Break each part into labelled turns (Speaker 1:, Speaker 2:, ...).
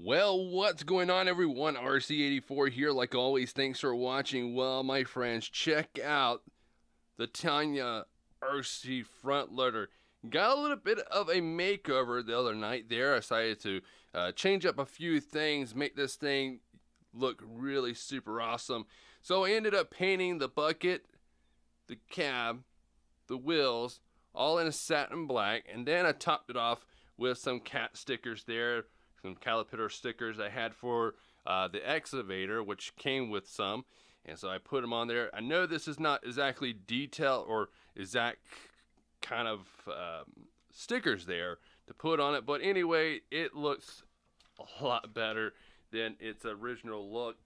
Speaker 1: Well, what's going on, everyone? RC84 here, like always. Thanks for watching. Well, my friends, check out the TongLi RC front loader. Got a little bit of a makeover the other night there. I decided to uh, change up a few things, make this thing look really super awesome. So I ended up painting the bucket, the cab, the wheels, all in a satin black, and then I topped it off with some cat stickers there some Caterpillar stickers I had for uh, the excavator, which came with some. And so I put them on there. I know this is not exactly detail or exact kind of um, stickers there to put on it. But anyway, it looks a lot better than its original look.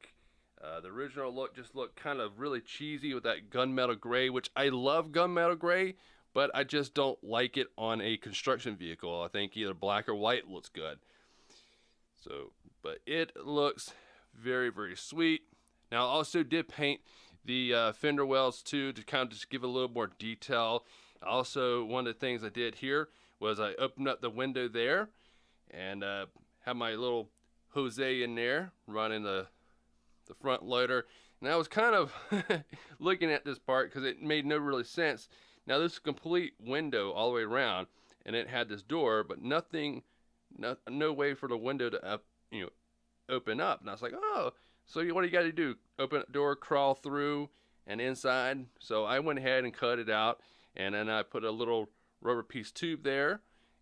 Speaker 1: Uh, the original look just looked kind of really cheesy with that gunmetal gray, which I love gunmetal gray, but I just don't like it on a construction vehicle. I think either black or white looks good. So, but it looks very, very sweet. Now, I also did paint the uh, fender wells too to kind of just give a little more detail. Also, one of the things I did here was I opened up the window there and uh, have my little Jose in there running the the front loader. And I was kind of looking at this part because it made no really sense. Now this complete window all the way around and it had this door, but nothing no, no way for the window to up, you know, open up. And I was like, oh, so what do you got to do? Open door, crawl through, and inside. So I went ahead and cut it out, and then I put a little rubber piece tube there,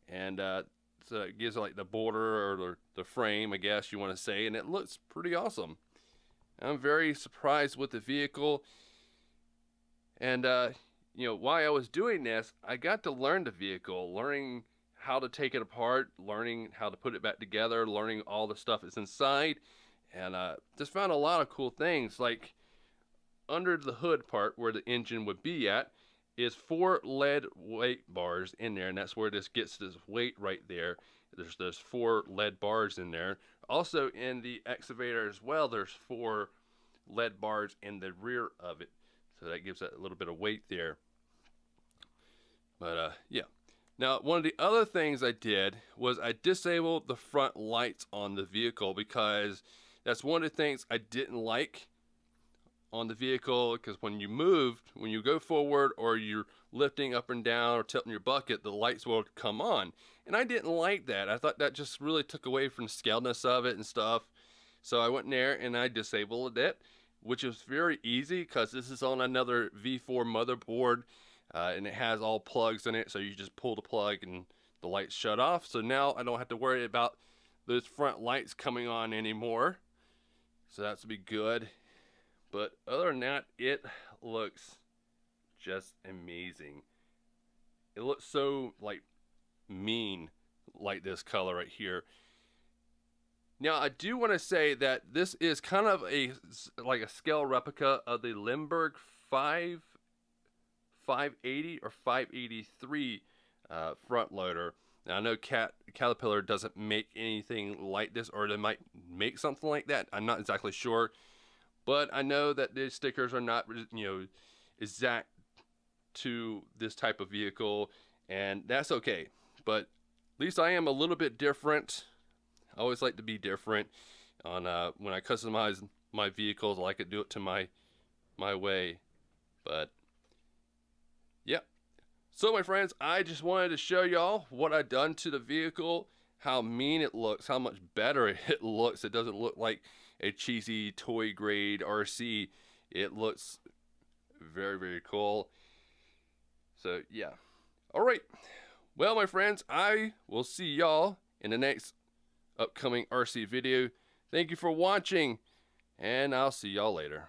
Speaker 1: and uh, so it gives like the border or the, the frame, I guess you want to say, and it looks pretty awesome. I'm very surprised with the vehicle. And, uh, you know, while I was doing this, I got to learn the vehicle, learning how to take it apart, learning how to put it back together, learning all the stuff that's inside, and uh, just found a lot of cool things. Like under the hood part where the engine would be at is four lead weight bars in there, and that's where this gets this weight right there. There's those four lead bars in there. Also in the excavator as well, there's four lead bars in the rear of it. So that gives it a little bit of weight there. But uh, yeah, now, one of the other things I did was I disabled the front lights on the vehicle because that's one of the things I didn't like on the vehicle because when you move, when you go forward or you're lifting up and down or tilting your bucket, the lights will come on. And I didn't like that. I thought that just really took away from the scaleness of it and stuff. So I went in there and I disabled it, which was very easy because this is on another V4 motherboard uh, and it has all plugs in it so you just pull the plug and the lights shut off. So now I don't have to worry about those front lights coming on anymore. So that's be good. But other than that it looks just amazing. It looks so like mean like this color right here. Now I do want to say that this is kind of a like a scale replica of the Liebherr 5 580 or 583 uh, front loader. Now I know Cat Caterpillar doesn't make anything like this, or they might make something like that. I'm not exactly sure, but I know that these stickers are not, you know, exact to this type of vehicle, and that's okay. But at least I am a little bit different. I always like to be different on uh, when I customize my vehicles. I like to do it to my my way, but. So my friends, I just wanted to show y'all what I done to the vehicle, how mean it looks, how much better it looks. It doesn't look like a cheesy toy grade RC. It looks very, very cool. So yeah. All right. Well, my friends, I will see y'all in the next upcoming RC video. Thank you for watching, and I'll see y'all later.